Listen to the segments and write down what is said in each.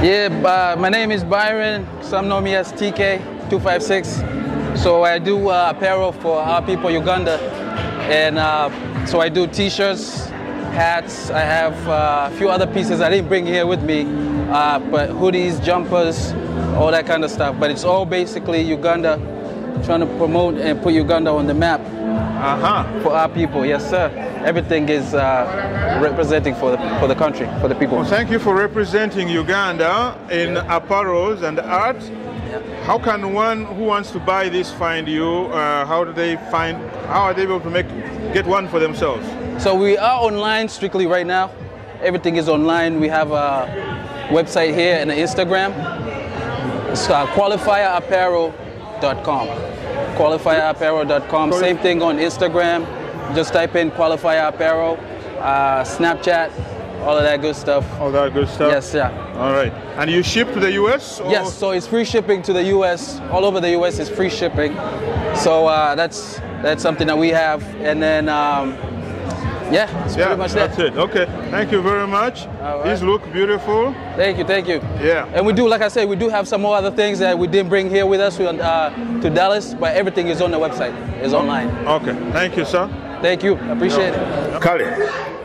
Yeah, uh, my name is Byron. Some know me as TK256. So I do uh, apparel for our people, Uganda. And uh, so I do t-shirts, hats. I have uh, a few other pieces I didn't bring here with me, uh, but hoodies, jumpers, all that kind of stuff. But it's all basically Uganda, trying to promote and put Uganda on the map Uh-huh. for our people. Yes, sir. Everything is uh, representing for the, for the country, for the people. Well, thank you for representing Uganda in apparels and art. How can one who wants to buy this find you? Uh, how do they find? How are they able to make get one for themselves? So we are online strictly right now. Everything is online. We have a website here and an Instagram. It's uh, qualifierapparel.com. Qualifierapparel.com. Same thing on Instagram. Just type in qualifier apparel, uh, Snapchat, all of that good stuff. All that good stuff. Yes, yeah. All right. And you ship to the U.S. Or? Yes, so it's free shipping to the U.S. All over the U.S. is free shipping. So uh, that's that's something that we have. And then, um, yeah, it's Yeah, pretty much that. that's it. Okay. Thank you very much. All right. These look beautiful. Thank you, thank you. Yeah. And we do, like I said, we do have some more other things that we didn't bring here with us uh, to Dallas, but everything is on the website, is online. Okay. Thank you, sir. Thank you, appreciate it. Kale.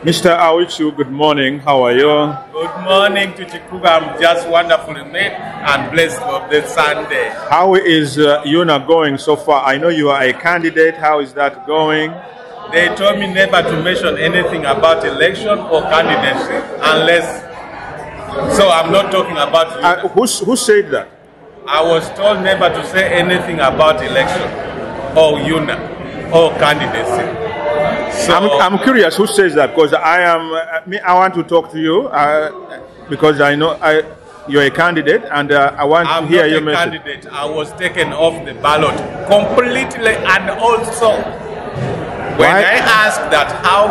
Mr. Awichu, good morning. How are you? Good morning to Chikuga. I'm just wonderfully made and blessed of the Sunday. How is uh, UNA going so far? I know you are a candidate. How is that going? They told me never to mention anything about election or candidacy unless. So I'm not talking about you. Uh, who, who said that? I was told never to say anything about election or UNA or candidacy. So I'm, I'm curious who says that because I am. Uh, me, I want to talk to you uh, because I know I, you're a candidate and uh, I want I'm to hear not your a message. candidate. I was taken off the ballot completely, and also when Why? I ask that how,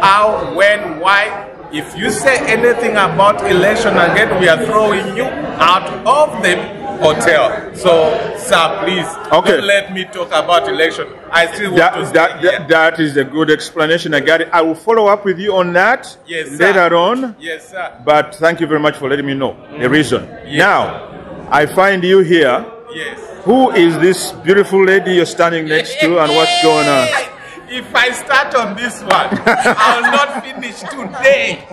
how, when, why, if you say anything about election again, we are throwing you out of the hotel. So, sir, please Okay. don't let me talk about election. I still want to That, stay that, that, that is a good explanation. I got it. I will follow up with you on that Yes, sir. later on. Yes, sir. But thank you very much for letting me know the mm. reason. Yes. Now, I find you here. Yes. Who is this beautiful lady you're standing next to and what's going on? If I start on this one, I'll not finish today.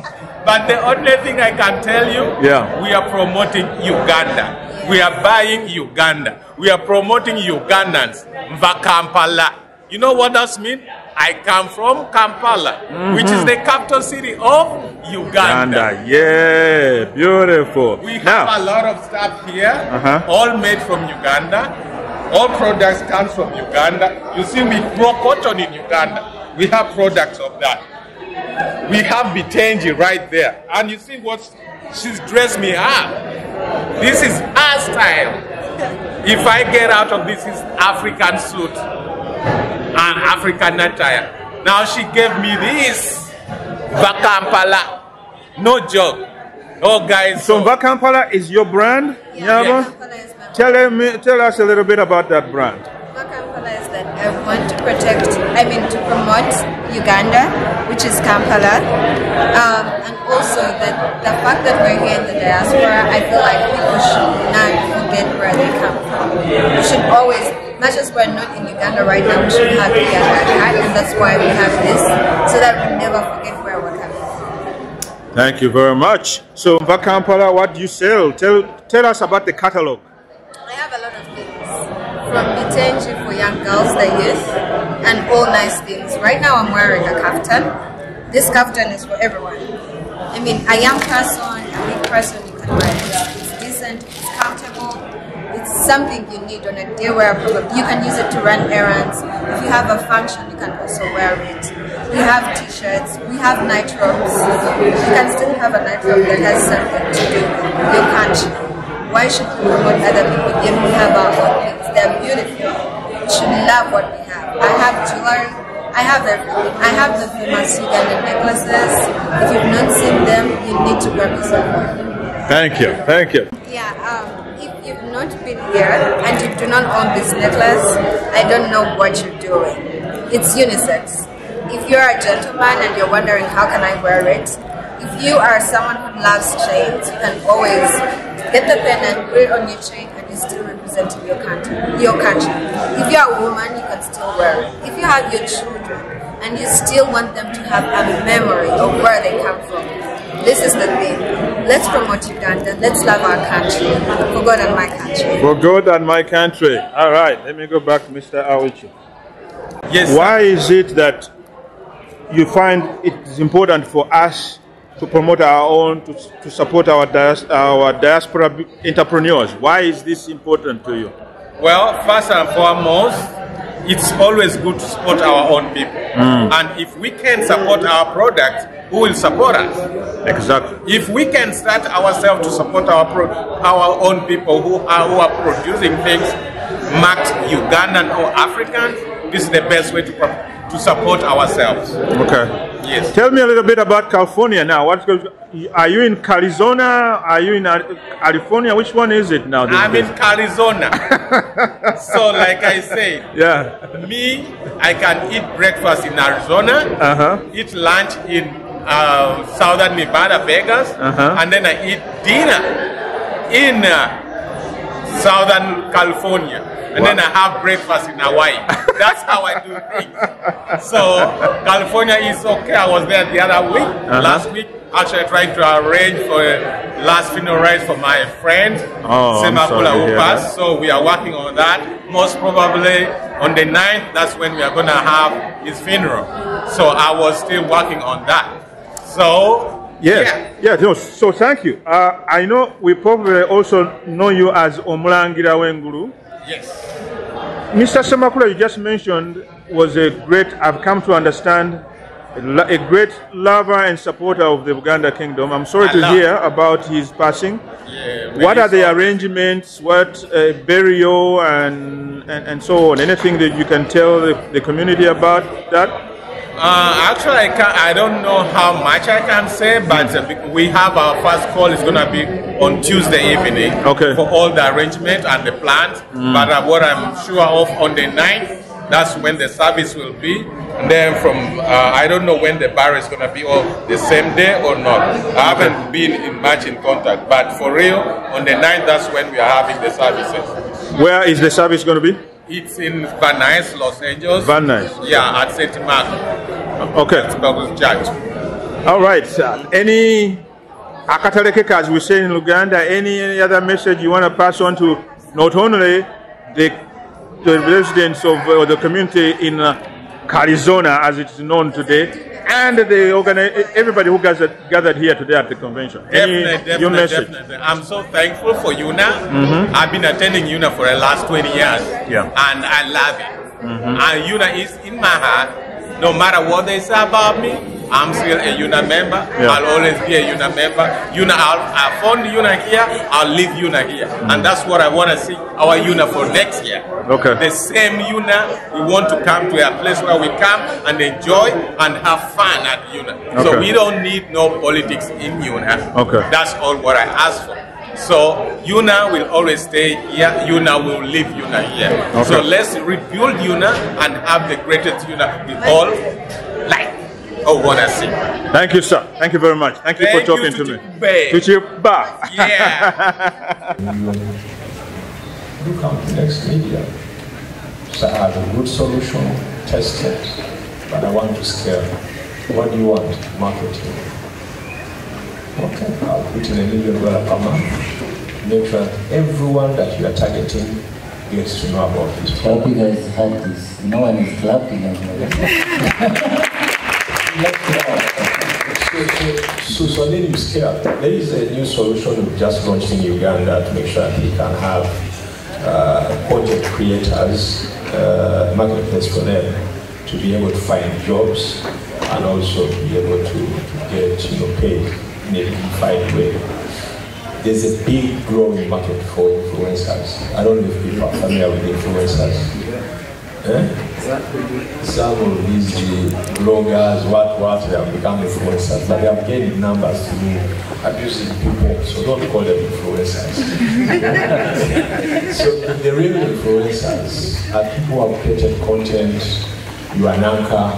But the only thing I can tell you, Yeah. we are promoting Uganda. We are buying Uganda. We are promoting Ugandans. Nva Kampala. You know what that means? I come from Kampala, which is the capital city of Uganda. Uganda. Yeah, beautiful. We have a lot of stuff here, Uh-huh. all made from Uganda. All products come from Uganda. You see, we grow cotton in Uganda. We have products of that. We have bitenge right there. And you see what she's dressed me up. This is her style. If I get out of this, is African suit and African attire. Now she gave me this Nva Kampala. No joke. Oh, guys. so Nva Kampala is your brand? Yeah, Nyaba? Kampala is my Tell, me, tell us a little bit about that brand. Kampala is that I want to protect, I mean to promote Uganda, which is Kampala, um, and also that the fact that we're here in the diaspora, I feel like people should not forget where they come from. We should always, much as we're not in Uganda right now, we should have Uganda at and that's why we have this, so that we never forget where we're coming from. Thank you very much. So, Nva Kampala, what do you sell? Tell, tell us about the catalog. From for young girls, the youth, and all nice things. Right now, I'm wearing a kaftan. This kaftan is for everyone. I mean, a young person, a big person, you can wear it. It's decent, it's comfortable, it's something you need on a day where you can use it to run errands. If you have a function, you can also wear it. We have t-shirts, we have night robes. You can still have a night robe that has something to do with your country. Why should we promote other people if we have our own They're beautiful. We should love what we have. I have jewelry. I have everything. I have the famous Ugandan necklaces. If you've not seen them, you need to grab yourself one. Thank you. Thank you. Yeah, um, if you've not been here and you do not own this necklace, I don't know what you're doing. It's unisex. If you're a gentleman and you're wondering how can I wear it, if you are someone who loves chains, you can always get the pen and wear it on your chain and you're still representing your country. Your country. If you're a woman, you can still wear it. If you have your children and you still want them to have a memory of where they come from, this is the thing. Let's promote Uganda. Let's love our country. For God and my country. For God and my country. All right, let me go back, Mr. Awichi. Yes. Why is it that you find it is important for us to promote our own, to, to support our, dias- our diaspora entrepreneurs? Why is this important to you? Well, first and foremost, it's always good to support our own people. Hmm. And if we can support our products, who will support us? Exactly. If we can start ourselves to support our pro- our own people who are who are producing things marked Ugandan or African, this is the best way to to support ourselves. Okay. Yes. Tell me a little bit about California now. What are you in Arizona? Are you in California? Which one is it now? I'm in? Arizona. so, like I said, Yeah. me, I can eat breakfast in Arizona, Uh-huh. eat lunch in uh, southern Nevada, Vegas, Uh-huh. and then I eat dinner in uh, southern California. And then I have breakfast in Hawaii. That's how I do things. So California is okay. I was there the other week, Uh-huh. last week. Actually, trying to arrange for a last funeral rites for my friend, Oh, Semakula sorry to hear Upas. So we are working on that. Most probably on the 9th, that's when we are going to have his funeral. So I was still working on that. So, Yes. yeah. Yeah. no, so thank you. Uh, I know we probably also know you as Omulangira Wenguru. Yes. Mr. Semakula, you just mentioned, was a great, I've come to understand, a a great lover and supporter of the Buganda kingdom. I'm sorry I to hear about his passing. Yeah, What are the arrangements? What uh, burial and, and and so on? Anything that you can tell the, the community about that? Uh, actually, I, can, I don't know how much I can say, but uh, we have our first call is going to be on Tuesday evening Okay. for all the arrangement and the plans. But uh, what I'm sure of on the 9th, that's when the service will be. And then from, uh, I don't know when the bar is going to be, or the same day or not. I haven't been in much in contact, but for real, on the 9th, that's when we are having the services. Where is the service going to be? It's in Van Nuys, Los Angeles. Van Nuys. Yeah, at St. Mark Okay. Baptist Church. All right. Uh, any akatalekeka, as we say in Uganda, any, any other message you want to pass on to not only the, the residents of uh, the community in uh, Arizona, as it's known today, and the organi- everybody who gathered, gathered here today at the convention. Any Definitely, your message? definitely. I'm so thankful for UNA. Mm-hmm. I've been attending UNA for the last 20 years, Yeah. and I love it. Mm-hmm. And UNA is in my heart. No matter what they say about me, I'm still a UNA member. Yeah. I'll always be a UNA member. UNA, I'll, I found UNA here. I'll leave UNA here, and that's what I want to see our UNA for next year. Okay. The same UNA. We want to come to a place where we come and enjoy and have fun at UNA. So we don't need no politics in UNA. Okay. That's all what I ask for. So UNA will always stay here. UNA will leave UNA here. So let's rebuild UNA and have the greatest UNA we all like oh, or want to see. Thank you, sir. Thank you very much. Thank you Thank for you, talking to me. Tukikube. Tukikube. Yeah. do come to next media. So I have a good solution, test it, but I want to scale. What do you want? Marketing. Okay, I'll put in a million dollar per month. Make sure everyone that you are targeting gets to know about this I hope you guys had this. No one is clapping. So, so, so you scale. There is a new solution we just launched in Uganda to make sure that we can have uh, content creators, uh, marketplace for them to be able to find jobs and also be able to, to get you know, paid in a dignified way. There's a big growing market for influencers. I don't know if people are familiar with influencers. Eh? Some of these bloggers, what, what, they have become influencers, but they have gained numbers through abusing people, so don't call them influencers. so the real influencers are people who have created content, you are an anchor,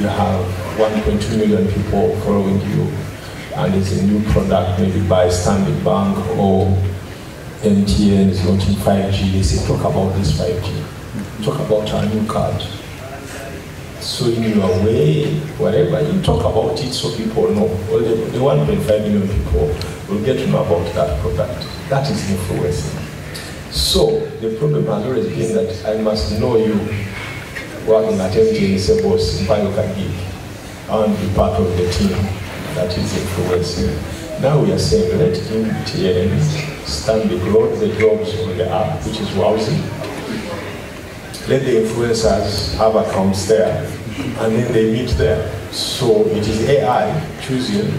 you have 1.2 million people following you, and it's a new product maybe by Stanbic Bank or MTN is launching 5G. They say, talk about this 5G. Talk about our new card. So in your way, whatever, you talk about it so people know. Well, the, the 1.5 million people will get to know about that product. That is influencing. So the problem has always been that I must know you working at MTN and say, boss, if I can give, I want to be part of the team that is influencing. Now we are saying let MTN stand the growth, the jobs on the app, which is housing. Let the influencers have accounts there, and then they meet there. So it is AI choosing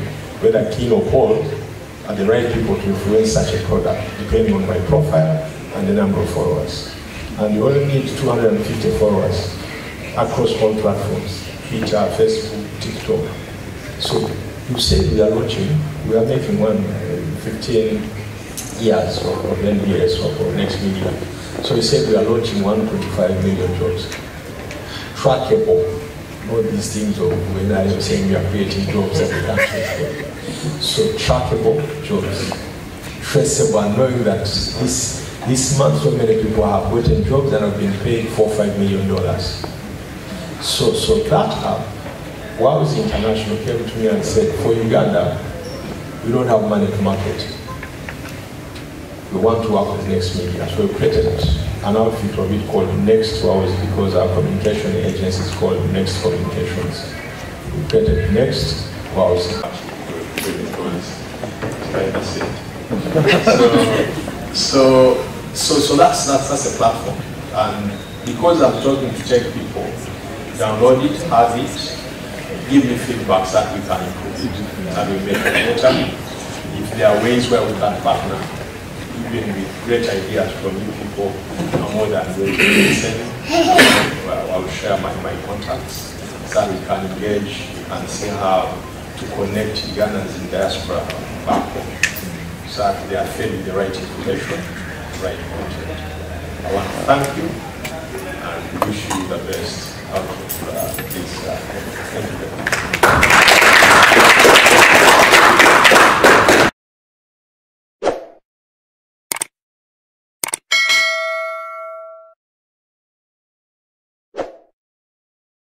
whether King or Paul are the right people to influence such a product, depending on my profile and the number of followers. And you only need 250 followers across all platforms, Twitter, Facebook, TikTok. So you said we are launching, we are making one uh, 15 years or, or 10 years or for next media. So you said we are launching 1.5 million jobs. Trackable, not these things of when I am saying we are creating jobs that we can't. So trackable jobs, traceable, and knowing that this this month so many people have gotten jobs and have been paid four, five million dollars. So, so that app, Wows International came to me and said, for Uganda, we don't have money to market. We want to work with Next Media. So we created an outfit of it called Next Wows because our communication agency is called Next Communications. We created Next so, so so, so that's, that's, that's a platform. And because I'm talking to tech people, download it, have it, give me feedback so that we can improve it and we make it better. If there are ways where we can partner, even with great ideas from you people, I'm more than willing to listen. I'll share my, my contacts so that we can engage and see how to connect Ugandans in diaspora back home so that they are fed with the right information right content. I want to thank you and wish you the best out of uh, uh this.